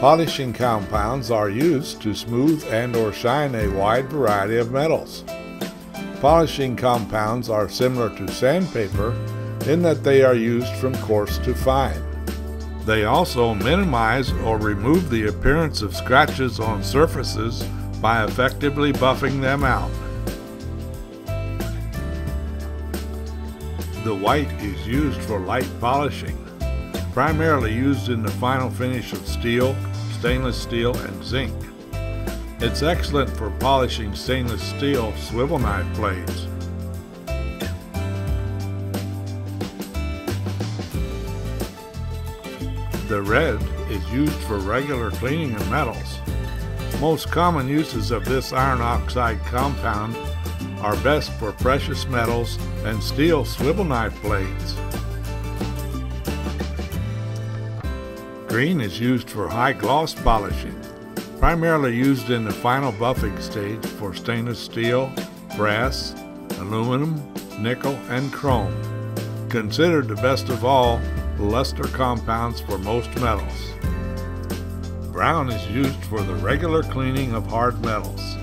Polishing compounds are used to smooth and or shine a wide variety of metals. Polishing compounds are similar to sandpaper in that they are used from coarse to fine. They also minimize or remove the appearance of scratches on surfaces by effectively buffing them out. The white is used for light polishing, primarily used in the final finish of steel, stainless steel, and zinc. It's excellent for polishing stainless steel swivel knife blades. The red is used for regular cleaning of metals. Most common uses of this iron oxide compound are best for precious metals and steel swivel knife blades. Green is used for high gloss polishing, primarily used in the final buffing stage for stainless steel, brass, aluminum, nickel, and chrome. Considered the best of all luster compounds for most metals. Brown is used for the regular cleaning of hard metals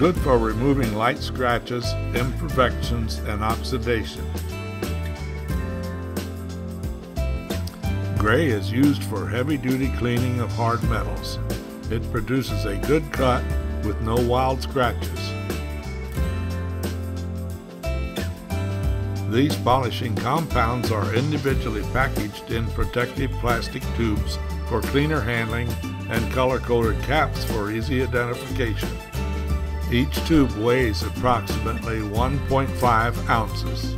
good for removing light scratches, imperfections, and oxidation. Gray is used for heavy-duty cleaning of hard metals. It produces a good cut with no wild scratches. These polishing compounds are individually packaged in protective plastic tubes for cleaner handling and color-coded caps for easy identification. Each tube weighs approximately 1.5 ounces.